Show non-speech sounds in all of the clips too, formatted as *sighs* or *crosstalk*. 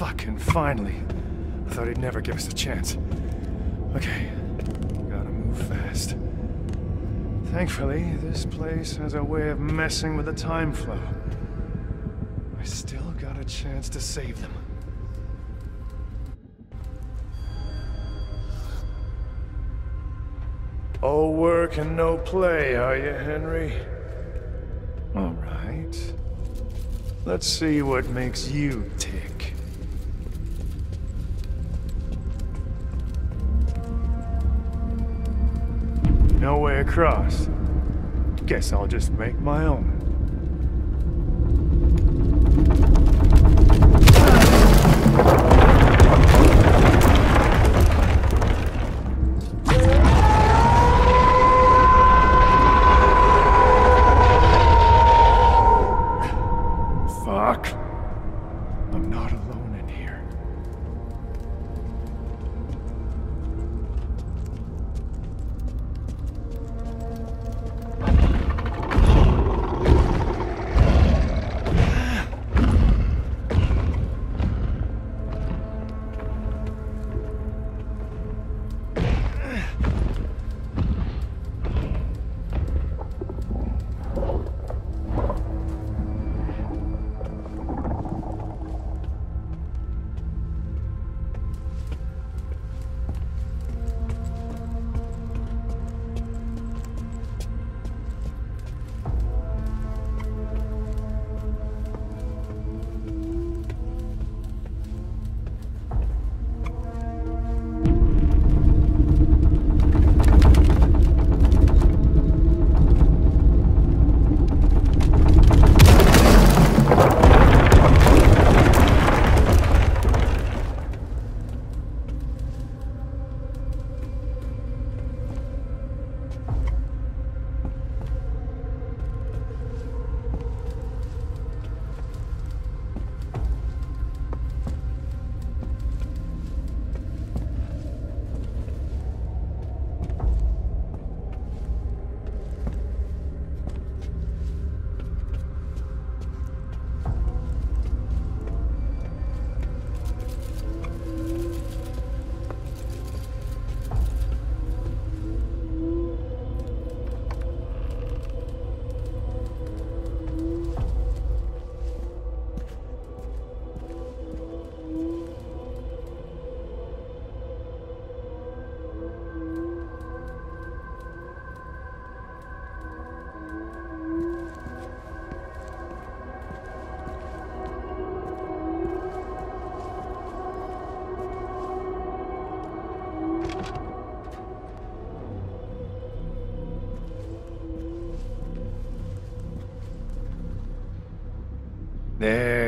Fucking finally. I thought he'd never give us a chance. Okay, gotta move fast. Thankfully, this place has a way of messing with the time flow. I still got a chance to save them. All work and no play, are you, Henry? All right. Let's see what makes you tick. No way across. Guess I'll just make my own.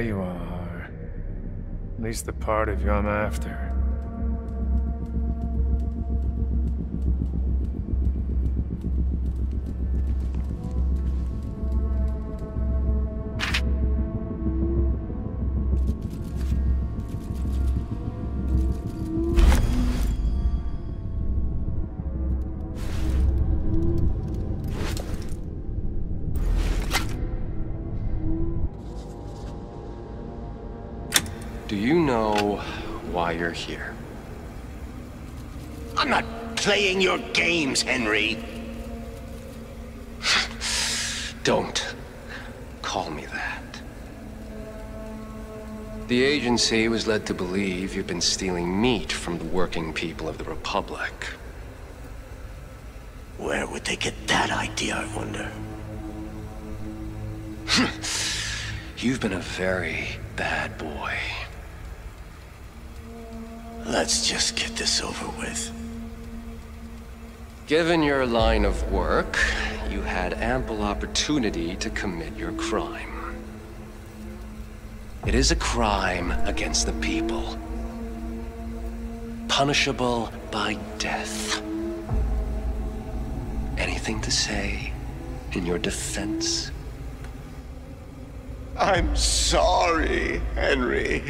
You are. At least the part of you I'm after. You know why you're here? I'm not playing your games, Henry. *sighs* Don't call me that. The agency was led to believe you've been stealing meat from the working people of the Republic. Where would they get that idea, I wonder? *laughs* You've been a very bad boy. Let's just get this over with. Given your line of work, you had ample opportunity to commit your crime. It is a crime against the people. Punishable by death. Anything to say in your defense? I'm sorry, Henry.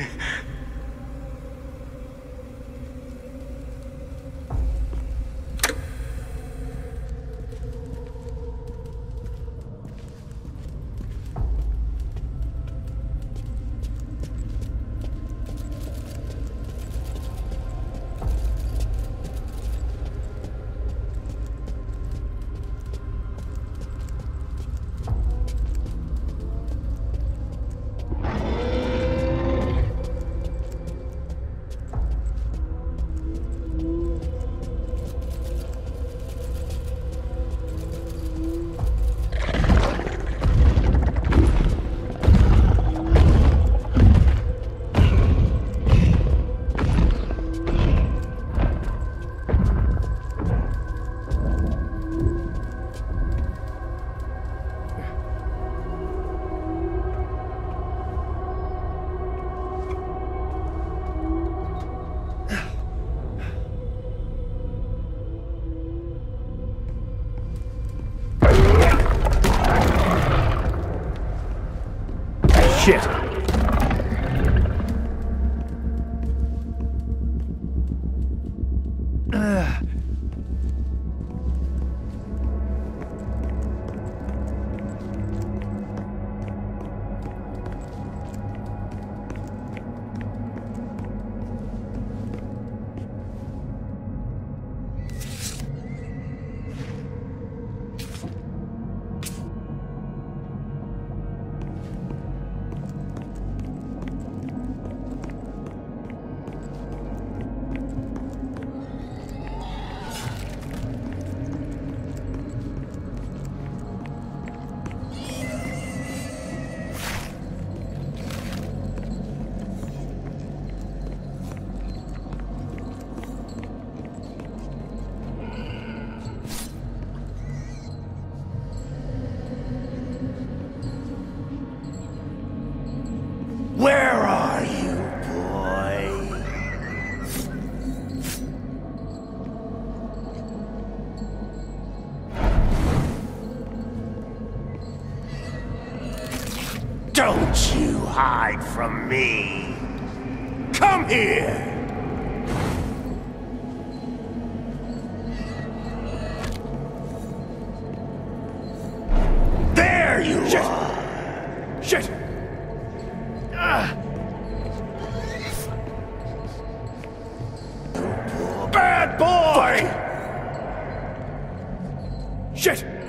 Shit. me. Come here! There you Shit. are! Shit! Ah. Bad boy! Shit!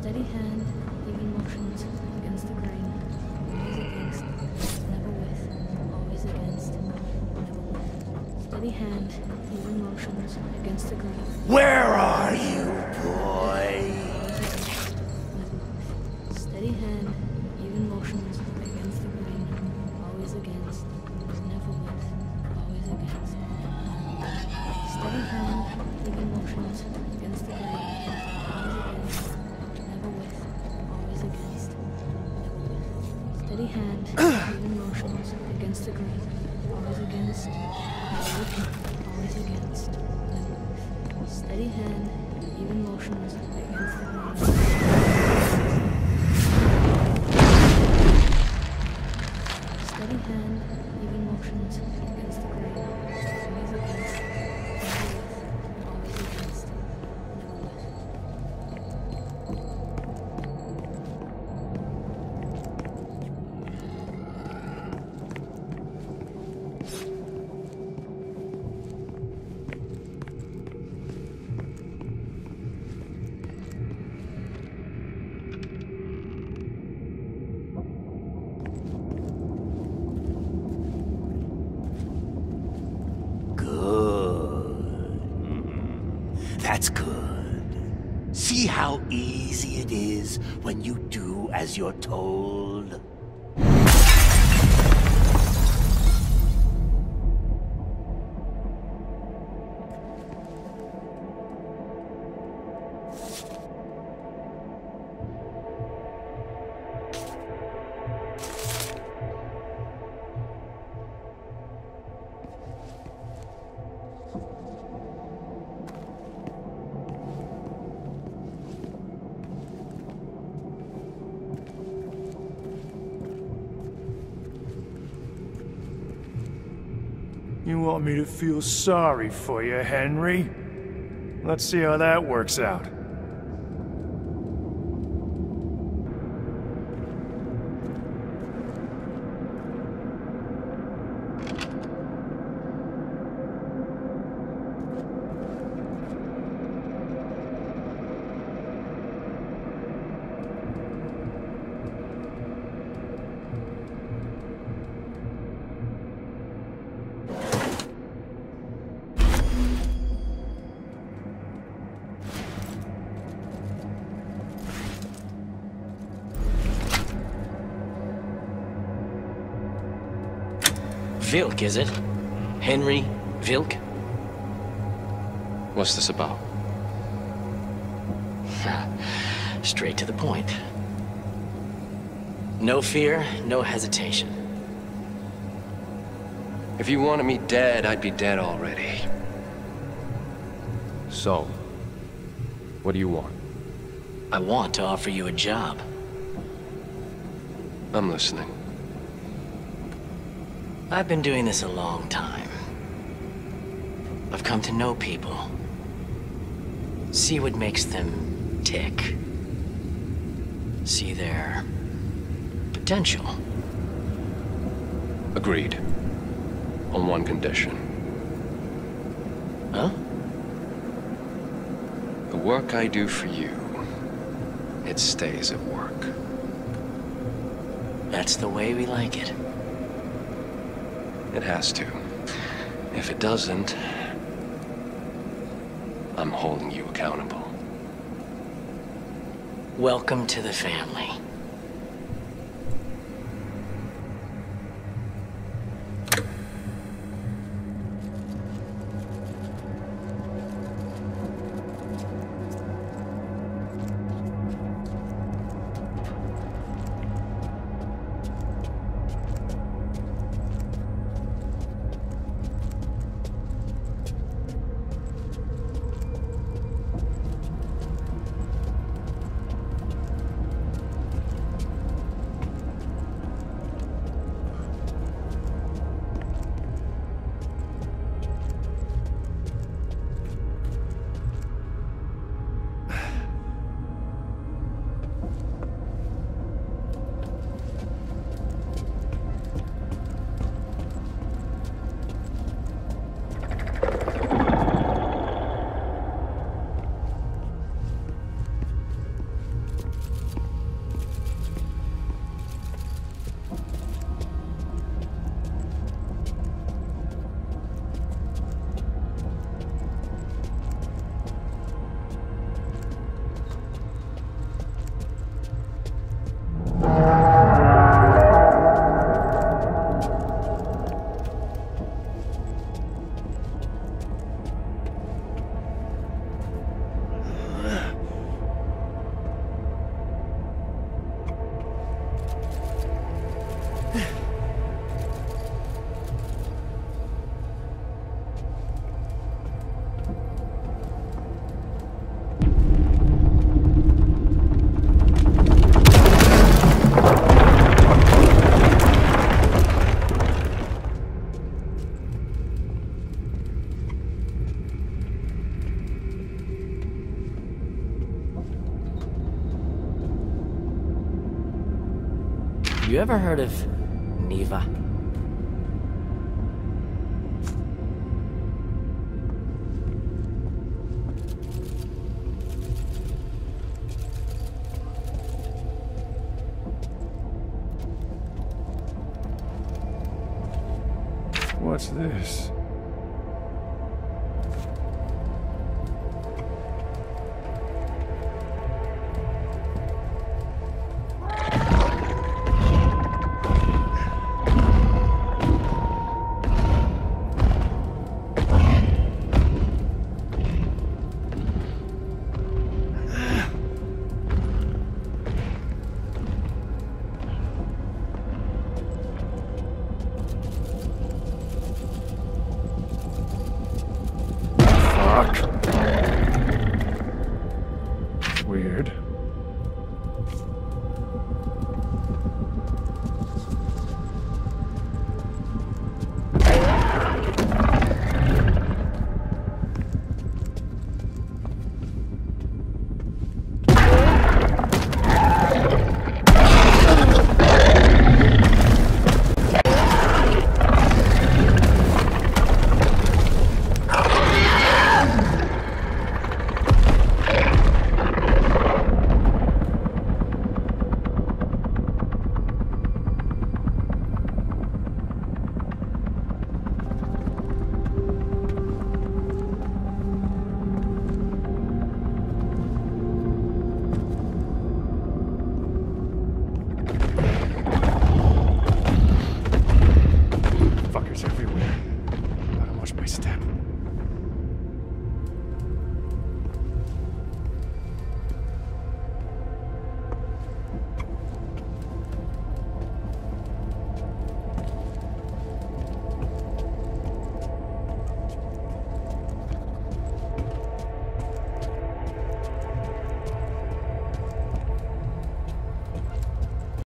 steady hand, even motions against the grain. Always against, never with, always against, never with. Steady hand, even motions against the grain. Where are you, boy? Even motions against the grain. Always against, always against. Steady hand, even motions against the grain. Steady hand, even motions That's good. See how easy it is when you do as you're told? Want me to feel sorry for you, Henry? Let's see how that works out. Vilk, is it? Henry Vilk? What's this about? *laughs* Straight to the point. No fear, no hesitation. If you wanted me dead, I'd be dead already. So, what do you want? I want to offer you a job. I'm listening. I've been doing this a long time. I've come to know people. See what makes them tick. See their potential. Agreed. On one condition. Huh? The work I do for you, it stays at work. That's the way we like it. It has to. If it doesn't, I'm holding you accountable. Welcome to the family. You ever heard of Niwa?